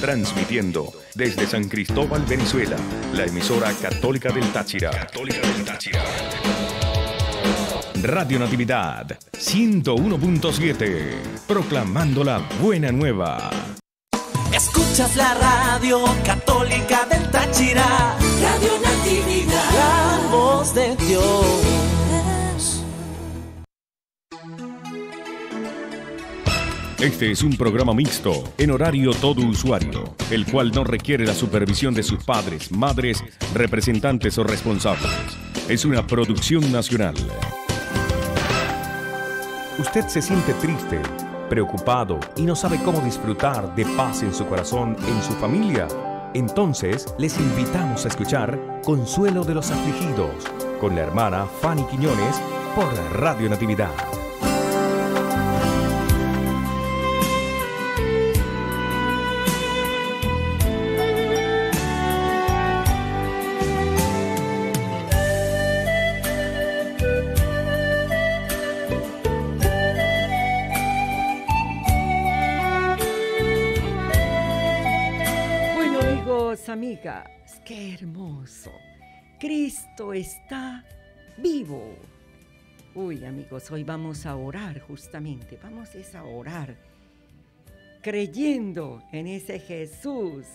Transmitiendo desde San Cristóbal, Venezuela, la emisora católica del Táchira. Católica del Táchira. Radio Natividad 101.7, proclamando la buena nueva. Escuchas la radio católica del Táchira. Radio Natividad. La voz de Dios. Este es un programa mixto, en horario todo usuario, el cual no requiere la supervisión de sus padres, madres, representantes o responsables. Es una producción nacional. ¿Usted se siente triste, preocupado y no sabe cómo disfrutar de paz en su corazón, en su familia? Entonces les invitamos a escuchar Consuelo de los Afligidos con la hermana Fanny Quiñones por Radio Natividad. Hermoso. Cristo está vivo. Uy amigos, hoy vamos a orar justamente, vamos es a orar creyendo en ese Jesús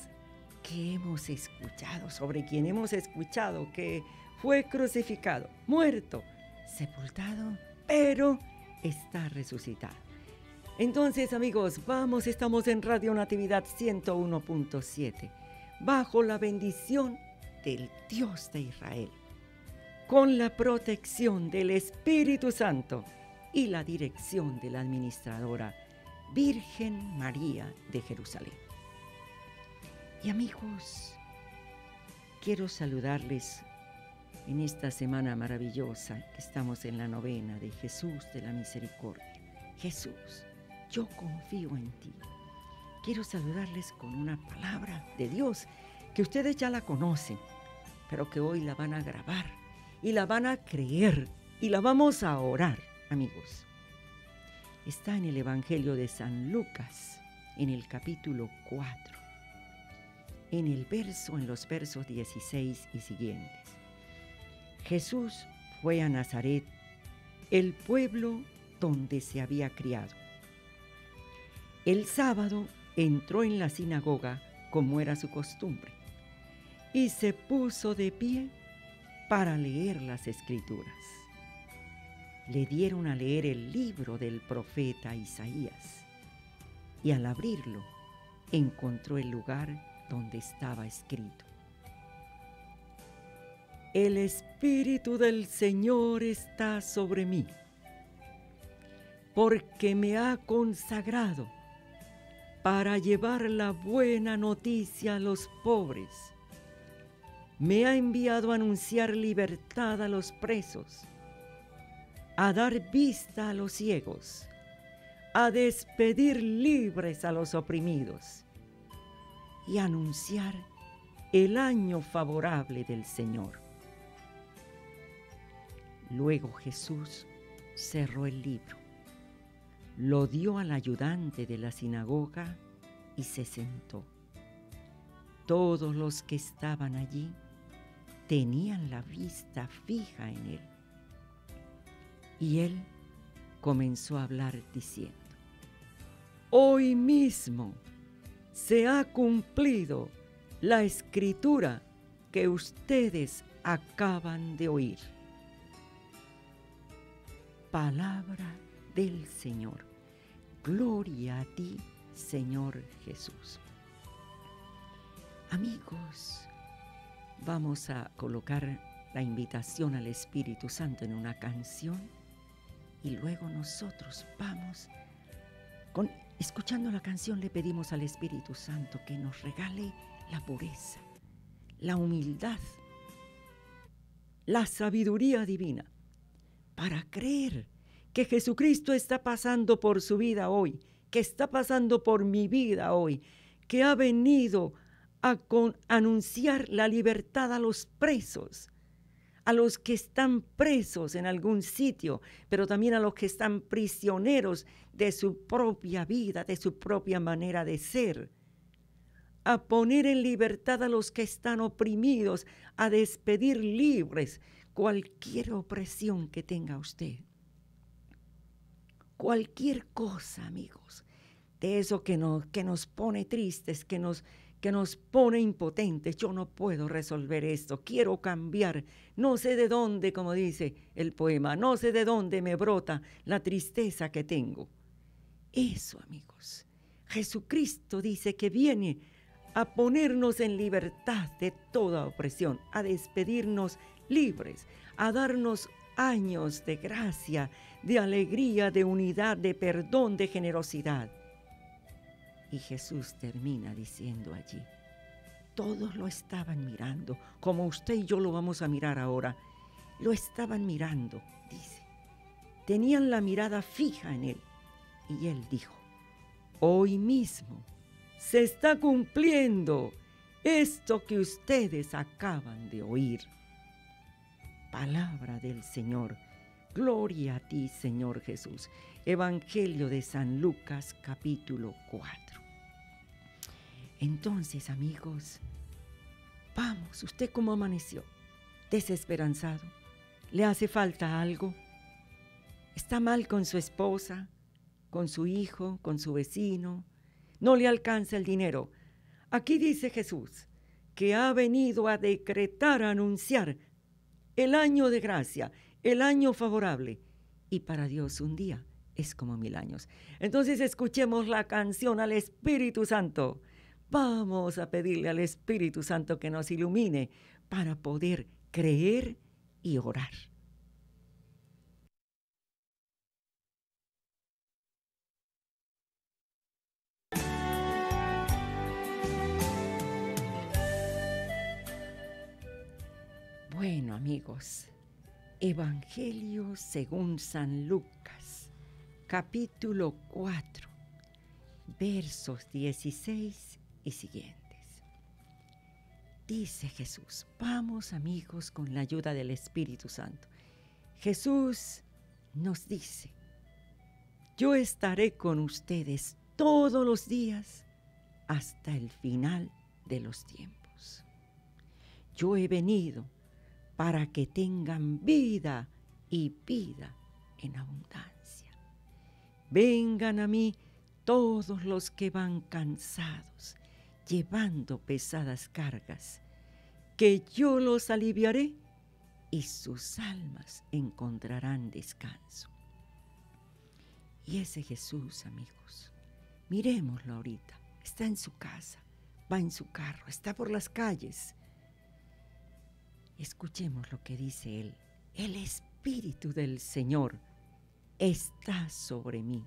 que hemos escuchado, sobre quien hemos escuchado que fue crucificado, muerto, sepultado, pero está resucitado. Entonces, amigos, vamos, estamos en Radio Natividad 101.7, bajo la bendición del Dios de Israel, con la protección del Espíritu Santo y la dirección de la administradora Virgen María de Jerusalén. Y amigos, quiero saludarles en esta semana maravillosa que estamos en la novena de Jesús de la Misericordia. Jesús, yo confío en ti. Quiero saludarles con una palabra de Dios que ustedes ya la conocen, pero que hoy la van a grabar y la van a creer y la vamos a orar, amigos. Está en el Evangelio de San Lucas, en el capítulo 4, en el verso, en los versos 16 y siguientes. Jesús fue a Nazaret, el pueblo donde se había criado. El sábado entró en la sinagoga como era su costumbre y se puso de pie para leer las escrituras. Le dieron a leer el libro del profeta Isaías y al abrirlo encontró el lugar donde estaba escrito. El Espíritu del Señor está sobre mí, porque me ha consagrado para llevar la buena noticia a los pobres. Me ha enviado a anunciar libertad a los presos, a dar vista a los ciegos, a despedir libres a los oprimidos y anunciar el año favorable del Señor. Luego Jesús cerró el libro, lo dio al ayudante de la sinagoga y se sentó. Todos los que estaban allí tenían la vista fija en él. Y él comenzó a hablar diciendo, Hoy mismo se ha cumplido la escritura que ustedes acaban de oír. Palabra del Señor. Gloria a ti, Señor Jesús. Amigos, vamos a colocar la invitación al Espíritu Santo en una canción y luego nosotros vamos con escuchando la canción le pedimos al Espíritu Santo que nos regale la pureza, la humildad, la sabiduría divina para creer que Jesucristo está pasando por su vida hoy, que está pasando por mi vida hoy, que ha venido a con- anunciar la libertad a los presos, a los que están presos en algún sitio, pero también a los que están prisioneros de su propia vida, de su propia manera de ser, a poner en libertad a los que están oprimidos, a despedir libres cualquier opresión que tenga usted. Cualquier cosa, amigos, de eso que nos, que nos pone tristes, que nos, que nos pone impotentes. Yo no puedo resolver esto, quiero cambiar. No sé de dónde, como dice el poema, no sé de dónde me brota la tristeza que tengo. Eso, amigos. Jesucristo dice que viene a ponernos en libertad de toda opresión, a despedirnos libres, a darnos años de gracia, de alegría, de unidad, de perdón, de generosidad. Y Jesús termina diciendo allí, todos lo estaban mirando, como usted y yo lo vamos a mirar ahora. Lo estaban mirando, dice. Tenían la mirada fija en él. Y él dijo, hoy mismo se está cumpliendo esto que ustedes acaban de oír. Palabra del Señor. Gloria a ti, Señor Jesús. Evangelio de San Lucas capítulo 4. Entonces, amigos, vamos, ¿usted cómo amaneció? ¿Desesperanzado? ¿Le hace falta algo? ¿Está mal con su esposa, con su hijo, con su vecino? ¿No le alcanza el dinero? Aquí dice Jesús que ha venido a decretar, a anunciar el año de gracia, el año favorable. Y para Dios un día es como mil años. Entonces escuchemos la canción al Espíritu Santo. Vamos a pedirle al Espíritu Santo que nos ilumine para poder creer y orar. Bueno amigos, Evangelio según San Lucas, capítulo 4, versos 16 y siguientes. Dice Jesús, vamos amigos con la ayuda del Espíritu Santo. Jesús nos dice, yo estaré con ustedes todos los días hasta el final de los tiempos. Yo he venido para que tengan vida y vida en abundancia. Vengan a mí todos los que van cansados, llevando pesadas cargas, que yo los aliviaré y sus almas encontrarán descanso. Y ese Jesús, amigos, miremoslo ahorita, está en su casa, va en su carro, está por las calles. Escuchemos lo que dice él. El Espíritu del Señor está sobre mí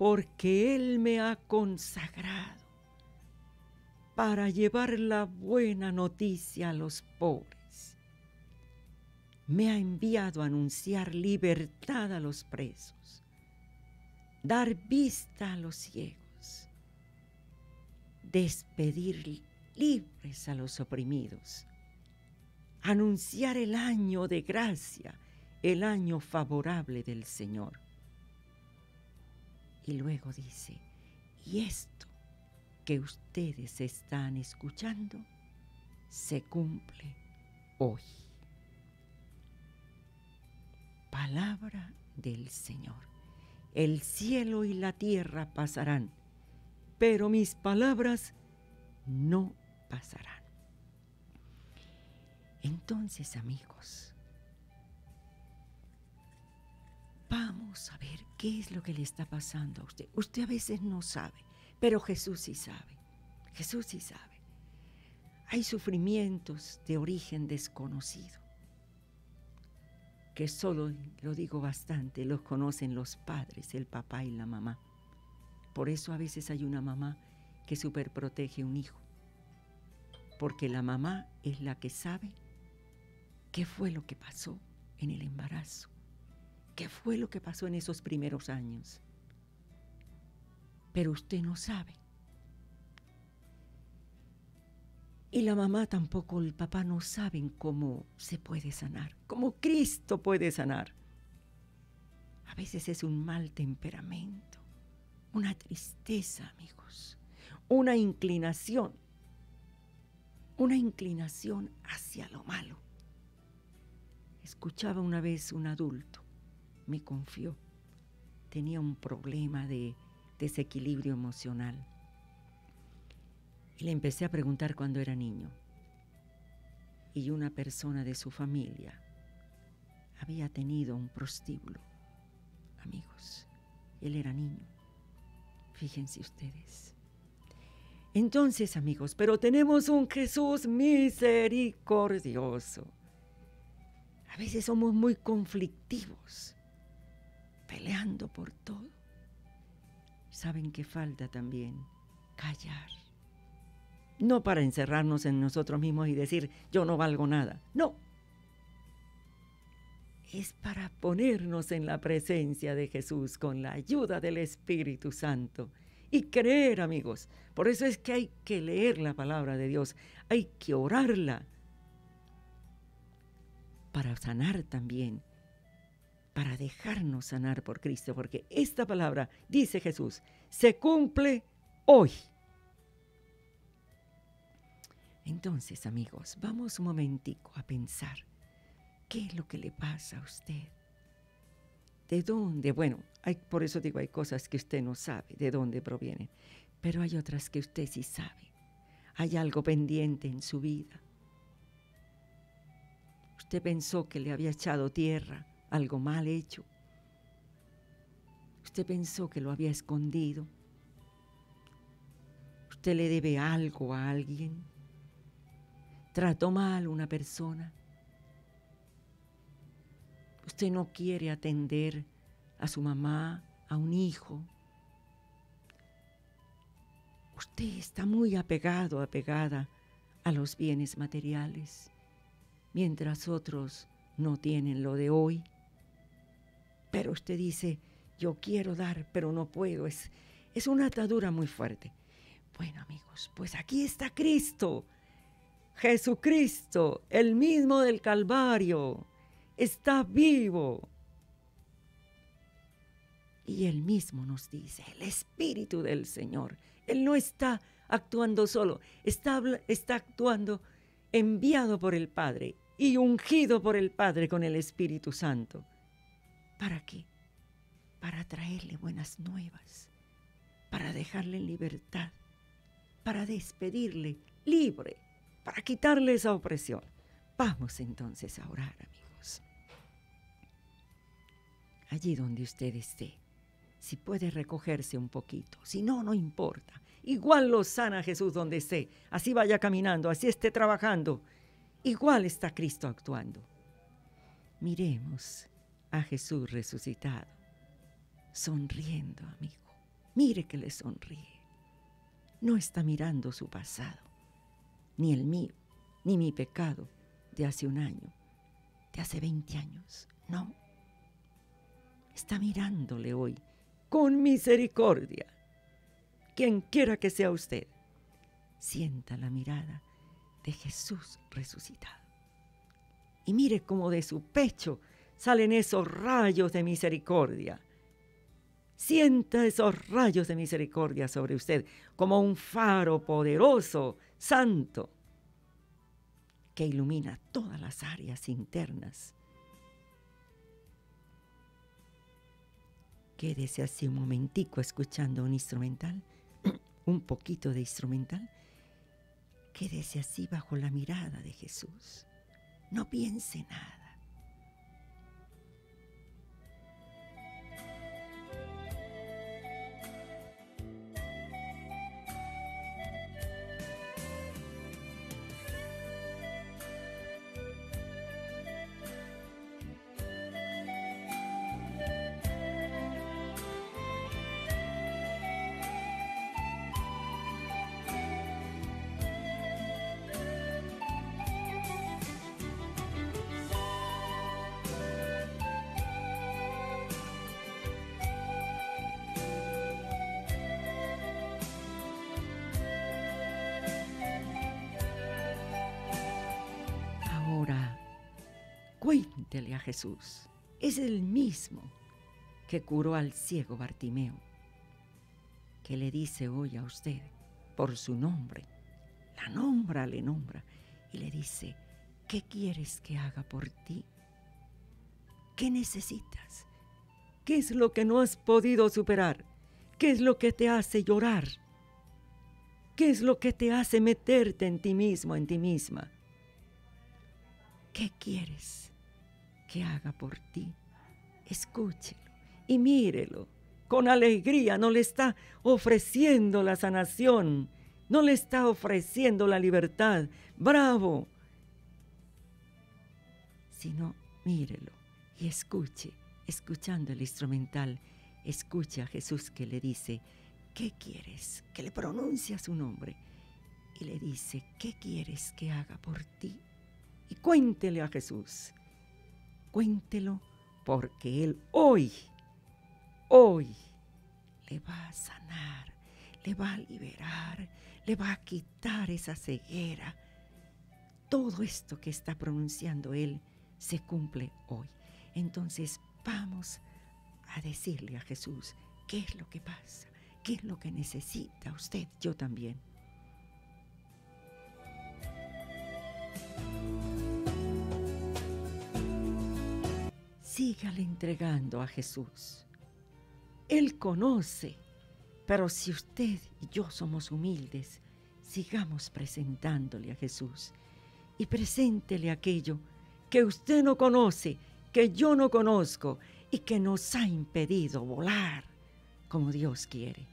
porque Él me ha consagrado para llevar la buena noticia a los pobres. Me ha enviado a anunciar libertad a los presos, dar vista a los ciegos, despedir libres a los oprimidos, anunciar el año de gracia, el año favorable del Señor y luego dice, y esto que ustedes están escuchando se cumple hoy. Palabra del Señor. El cielo y la tierra pasarán, pero mis palabras no pasarán. Entonces, amigos, Vamos a ver qué es lo que le está pasando a usted. Usted a veces no sabe, pero Jesús sí sabe. Jesús sí sabe. Hay sufrimientos de origen desconocido, que solo, lo digo bastante, los conocen los padres, el papá y la mamá. Por eso a veces hay una mamá que superprotege un hijo, porque la mamá es la que sabe qué fue lo que pasó en el embarazo ¿Qué fue lo que pasó en esos primeros años? Pero usted no sabe. Y la mamá tampoco, el papá no saben cómo se puede sanar, cómo Cristo puede sanar. A veces es un mal temperamento, una tristeza, amigos, una inclinación, una inclinación hacia lo malo. Escuchaba una vez un adulto, me confió, tenía un problema de desequilibrio emocional. Y le empecé a preguntar cuando era niño. Y una persona de su familia había tenido un prostíbulo. Amigos, él era niño. Fíjense ustedes. Entonces, amigos, pero tenemos un Jesús misericordioso. A veces somos muy conflictivos, peleando por todo. ¿Saben qué falta también? Callar. No para encerrarnos en nosotros mismos y decir, yo no valgo nada. No. Es para ponernos en la presencia de Jesús con la ayuda del Espíritu Santo y creer, amigos. Por eso es que hay que leer la palabra de Dios, hay que orarla para sanar también, para dejarnos sanar por Cristo, porque esta palabra, dice Jesús, se cumple hoy. Entonces, amigos, vamos un momentico a pensar, ¿qué es lo que le pasa a usted? ¿De dónde? Bueno, hay, por eso digo, hay cosas que usted no sabe de dónde provienen, pero hay otras que usted sí sabe. Hay algo pendiente en su vida. Usted pensó que le había echado tierra, algo mal hecho. Usted pensó que lo había escondido. Usted le debe algo a alguien. Trató mal a una persona Usted no quiere atender a su mamá, a un hijo. Usted está muy apegado, apegada a los bienes materiales, mientras otros no tienen lo de hoy. Pero usted dice, yo quiero dar, pero no puedo. Es, es una atadura muy fuerte. Bueno amigos, pues aquí está Cristo. Jesucristo, el mismo del Calvario, está vivo. Y él mismo nos dice, el Espíritu del Señor, Él no está actuando solo, está, está actuando enviado por el Padre y ungido por el Padre con el Espíritu Santo. ¿Para qué? Para traerle buenas nuevas, para dejarle en libertad, para despedirle libre, para quitarle esa opresión. Vamos entonces a orar, amigos allí donde usted esté. Si puede recogerse un poquito, si no, no importa. Igual lo sana Jesús donde esté. Así vaya caminando, así esté trabajando. Igual está Cristo actuando. Miremos a Jesús resucitado, sonriendo, amigo. Mire que le sonríe. No está mirando su pasado, ni el mío, ni mi pecado de hace un año, de hace 20 años. No está mirándole hoy con misericordia. Quien quiera que sea usted, sienta la mirada de Jesús resucitado. Y mire cómo de su pecho salen esos rayos de misericordia. Sienta esos rayos de misericordia sobre usted como un faro poderoso, santo, que ilumina todas las áreas internas Quédese así un momentico escuchando un instrumental, un poquito de instrumental. Quédese así bajo la mirada de Jesús. No piense nada. Cuéntele a Jesús. Es el mismo que curó al ciego Bartimeo, que le dice hoy a usted, por su nombre. La nombra, le nombra y le dice, ¿qué quieres que haga por ti? ¿Qué necesitas? ¿Qué es lo que no has podido superar? ¿Qué es lo que te hace llorar? ¿Qué es lo que te hace meterte en ti mismo, en ti misma? ¿Qué quieres que haga por ti? Escúchelo y mírelo. Con alegría no le está ofreciendo la sanación, no le está ofreciendo la libertad. Bravo. Sino mírelo y escuche, escuchando el instrumental, escucha a Jesús que le dice, ¿qué quieres? Que le pronuncia su nombre y le dice, ¿qué quieres que haga por ti? Y cuéntele a Jesús, cuéntelo porque Él hoy, hoy le va a sanar, le va a liberar, le va a quitar esa ceguera. Todo esto que está pronunciando Él se cumple hoy. Entonces vamos a decirle a Jesús qué es lo que pasa, qué es lo que necesita usted, yo también. Sígale entregando a Jesús. Él conoce, pero si usted y yo somos humildes, sigamos presentándole a Jesús y preséntele aquello que usted no conoce que yo no conozco y que nos ha impedido volar como Dios quiere.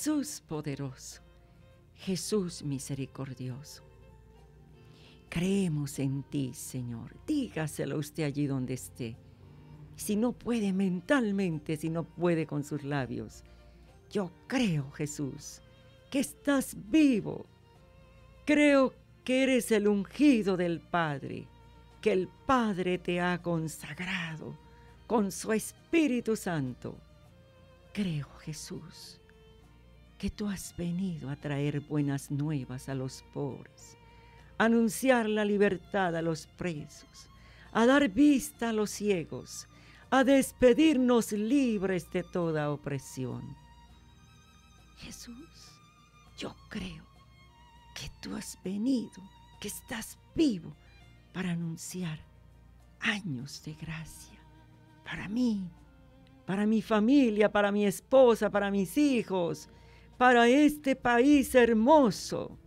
Jesús poderoso, Jesús misericordioso. Creemos en ti, Señor. Dígaselo usted allí donde esté. Si no puede mentalmente, si no puede con sus labios. Yo creo, Jesús, que estás vivo. Creo que eres el ungido del Padre, que el Padre te ha consagrado con su Espíritu Santo. Creo, Jesús, que tú has venido a traer buenas nuevas a los pobres, a anunciar la libertad a los presos, a dar vista a los ciegos, a despedirnos libres de toda opresión. Jesús, yo creo que tú has venido, que estás vivo para anunciar años de gracia para mí, para mi familia, para mi esposa, para mis hijos, para este país hermoso,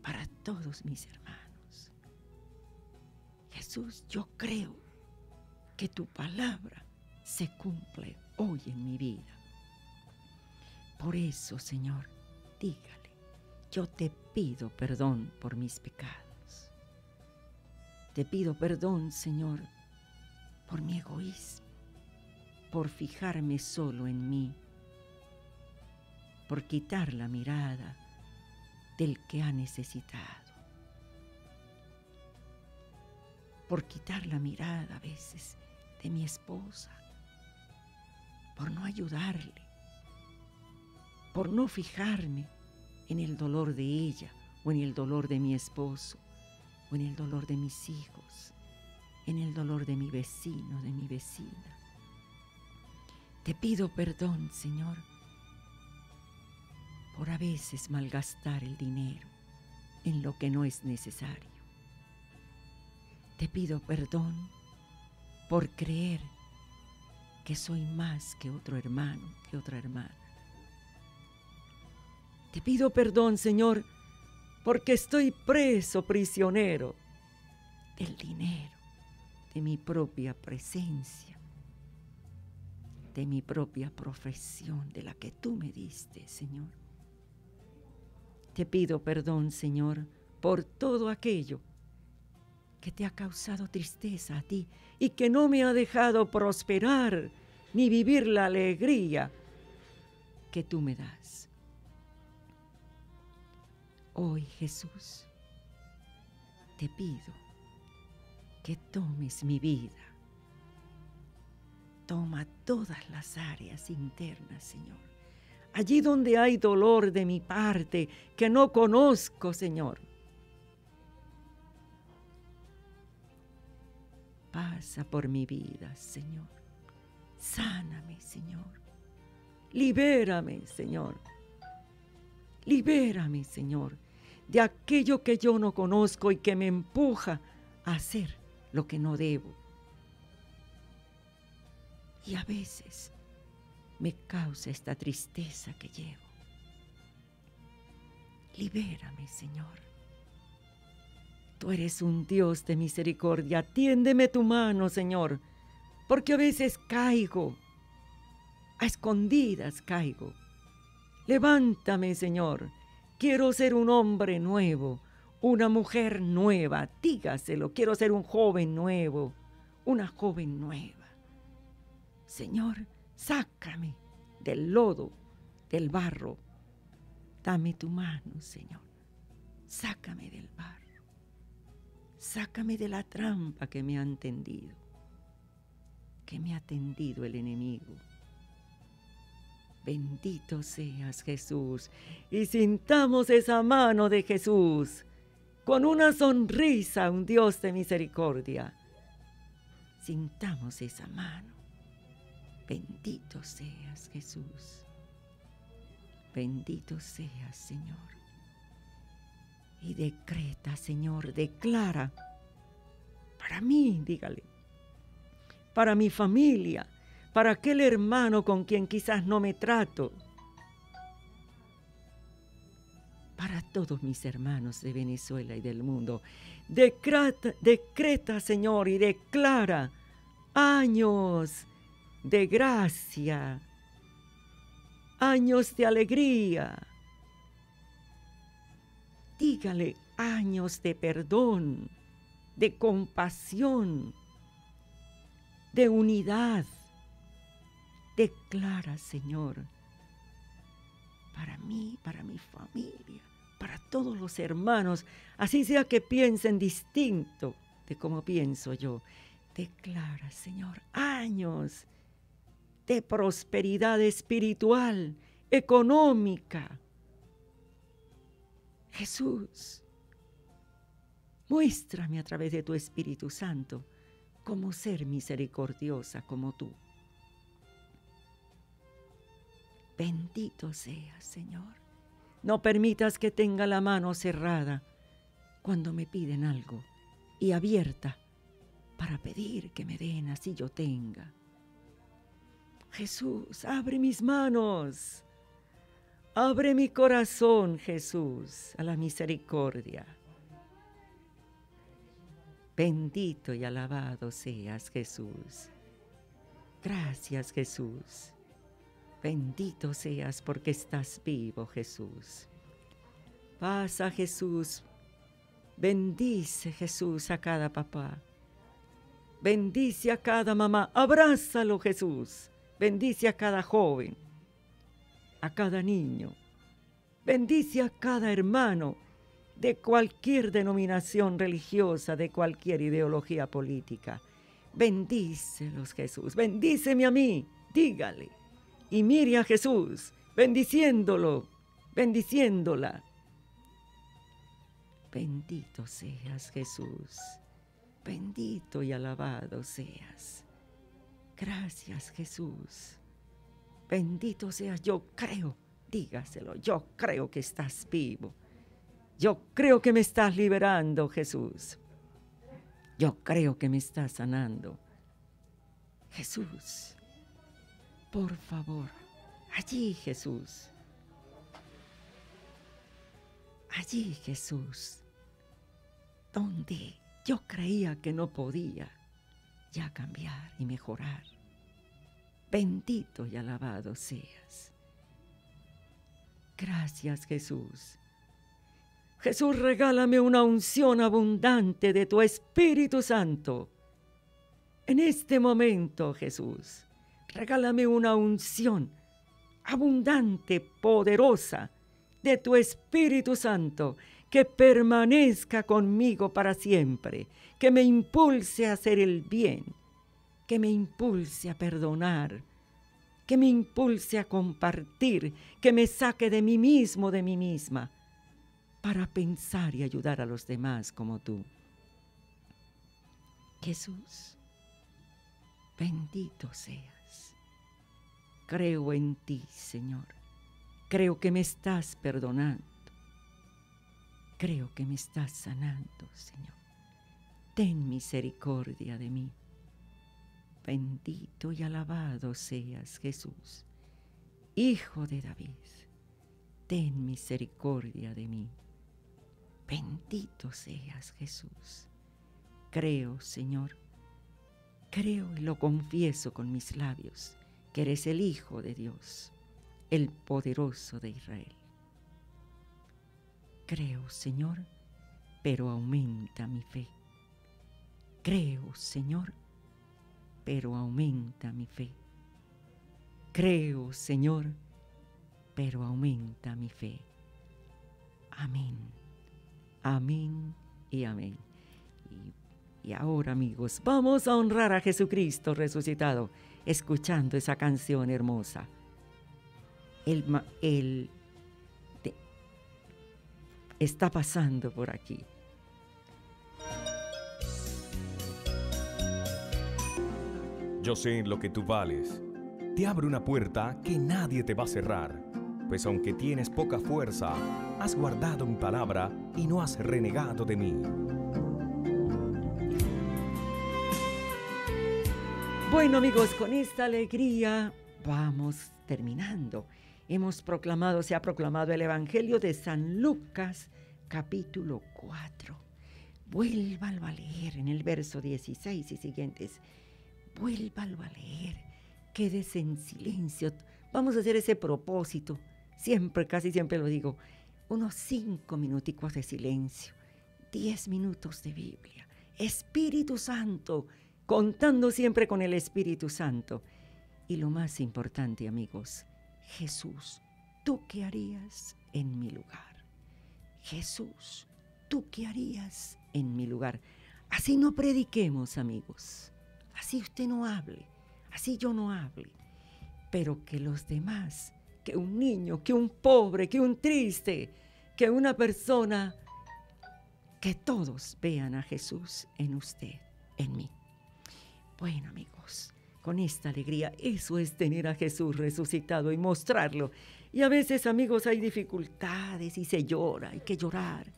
para todos mis hermanos. Jesús, yo creo que tu palabra se cumple hoy en mi vida. Por eso, Señor, dígale, yo te pido perdón por mis pecados. Te pido perdón, Señor, por mi egoísmo, por fijarme solo en mí por quitar la mirada del que ha necesitado, por quitar la mirada a veces de mi esposa, por no ayudarle, por no fijarme en el dolor de ella o en el dolor de mi esposo o en el dolor de mis hijos, en el dolor de mi vecino, de mi vecina. Te pido perdón, Señor, por a veces malgastar el dinero en lo que no es necesario. Te pido perdón por creer que soy más que otro hermano, que otra hermana. Te pido perdón, Señor, porque estoy preso, prisionero del dinero, de mi propia presencia, de mi propia profesión, de la que tú me diste, Señor. Te pido perdón, Señor, por todo aquello que te ha causado tristeza a ti y que no me ha dejado prosperar ni vivir la alegría que tú me das. Hoy, Jesús, te pido que tomes mi vida. Toma todas las áreas internas, Señor. Allí donde hay dolor de mi parte que no conozco, Señor. Pasa por mi vida, Señor. Sáname, Señor. Libérame, Señor. Libérame, Señor, de aquello que yo no conozco y que me empuja a hacer lo que no debo. Y a veces me causa esta tristeza que llevo. Libérame, Señor. Tú eres un Dios de misericordia. Tiéndeme tu mano, Señor, porque a veces caigo. A escondidas caigo. Levántame, Señor. Quiero ser un hombre nuevo, una mujer nueva. Dígaselo, quiero ser un joven nuevo, una joven nueva. Señor, sácame del lodo, del barro. Dame tu mano, Señor. Sácame del barro. Sácame de la trampa que me han tendido, que me ha tendido el enemigo. Bendito seas Jesús y sintamos esa mano de Jesús con una sonrisa, un Dios de misericordia. Sintamos esa mano. Bendito seas Jesús. Bendito seas Señor y decreta, Señor, declara para mí, dígale, para mi familia, para aquel hermano con quien quizás no me trato, para todos mis hermanos de Venezuela y del mundo. Decreta, decreta, Señor, y declara años de gracia, años de alegría, dígale años de perdón, de compasión, de unidad. Declara, Señor, para mí, para mi familia, para todos los hermanos, así sea que piensen distinto de como pienso yo. Declara, Señor, años de prosperidad espiritual, económica, Jesús, muéstrame a través de tu Espíritu Santo cómo ser misericordiosa como tú. Bendito seas, Señor. No permitas que tenga la mano cerrada cuando me piden algo y abierta para pedir que me den así yo tenga. Jesús, abre mis manos Abre mi corazón, Jesús, a la misericordia. Bendito y alabado seas, Jesús. Gracias, Jesús. Bendito seas porque estás vivo, Jesús. Pasa, Jesús. Bendice, Jesús, a cada papá. Bendice a cada mamá. Abrázalo, Jesús. Bendice a cada joven a cada niño. Bendice a cada hermano de cualquier denominación religiosa, de cualquier ideología política. Bendícelos, Jesús. Bendíceme a mí, dígale. Y mire a Jesús, bendiciéndolo, bendiciéndola. Bendito seas, Jesús. Bendito y alabado seas. Gracias, Jesús. Bendito seas, yo creo, dígaselo, yo creo que estás vivo. Yo creo que me estás liberando, Jesús. Yo creo que me estás sanando. Jesús, por favor, allí Jesús. Allí Jesús, donde yo creía que no podía ya cambiar y mejorar. Bendito y alabado seas. Gracias Jesús. Jesús, regálame una unción abundante de tu Espíritu Santo. En este momento, Jesús, regálame una unción abundante, poderosa, de tu Espíritu Santo, que permanezca conmigo para siempre, que me impulse a hacer el bien, que me impulse a perdonar, que me impulse a compartir, que me saque de mí mismo, de mí misma, para pensar y ayudar a los demás como tú. Jesús, bendito seas. Creo en ti, Señor. Creo que me estás perdonando. Creo que me estás sanando, Señor. Ten misericordia de mí. Bendito y alabado seas, Jesús, Hijo de David. Ten misericordia de mí. Bendito seas, Jesús. Creo, Señor, creo y lo confieso con mis labios, que eres el Hijo de Dios, el poderoso de Israel. Creo, Señor, pero aumenta mi fe. Creo, Señor, pero aumenta mi fe. Creo, Señor, pero aumenta mi fe. Amén, amén y amén. Y, ahora, amigos, vamos a honrar a Jesucristo resucitado, escuchando esa canción hermosa. El, el está pasando por aquí. Yo sé lo que tú vales. Te abro una puerta que nadie te va a cerrar, pues aunque tienes poca fuerza, has guardado mi palabra y no has renegado de mí. Bueno amigos, con esta alegría vamos terminando hemos proclamado, se ha proclamado el Evangelio de San Lucas, capítulo 4. Vuélvalo a leer en el verso 16 y siguientes. Vuélvalo a leer. Quédese en silencio. Vamos a hacer ese propósito. Siempre, casi siempre lo digo. Unos cinco minuticos de silencio. Diez minutos de Biblia. Espíritu Santo. Contando siempre con el Espíritu Santo. Y lo más importante, amigos, Jesús, ¿tú qué harías en mi lugar? Jesús, ¿tú qué harías en mi lugar? Así no prediquemos, amigos. Así usted no hable. Así yo no hable. Pero que los demás, que un niño, que un pobre, que un triste, que una persona, que todos vean a Jesús en usted, en mí. Bueno, amigos, con esta alegría. Eso es tener a Jesús resucitado y mostrarlo. Y a veces, amigos, hay dificultades y se llora, hay que llorar.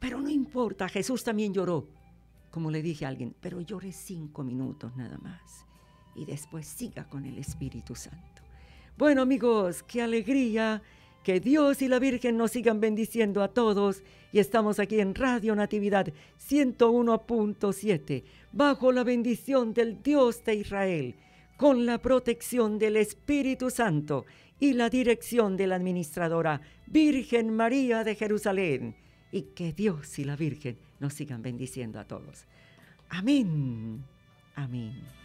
Pero no importa, Jesús también lloró. Como le dije a alguien, pero llore cinco minutos nada más. Y después siga con el Espíritu Santo. Bueno, amigos, qué alegría que Dios y la Virgen nos sigan bendiciendo a todos y estamos aquí en Radio Natividad 101.7 bajo la bendición del Dios de Israel, con la protección del Espíritu Santo y la dirección de la administradora Virgen María de Jerusalén. Y que Dios y la Virgen nos sigan bendiciendo a todos. Amén. Amén.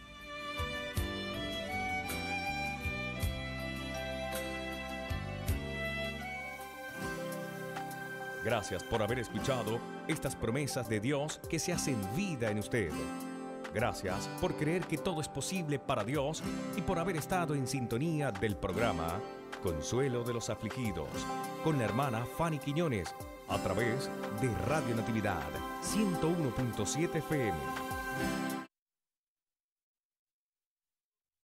Gracias por haber escuchado estas promesas de Dios que se hacen vida en usted. Gracias por creer que todo es posible para Dios y por haber estado en sintonía del programa Consuelo de los Afligidos con la hermana Fanny Quiñones a través de Radio Natividad 101.7 FM.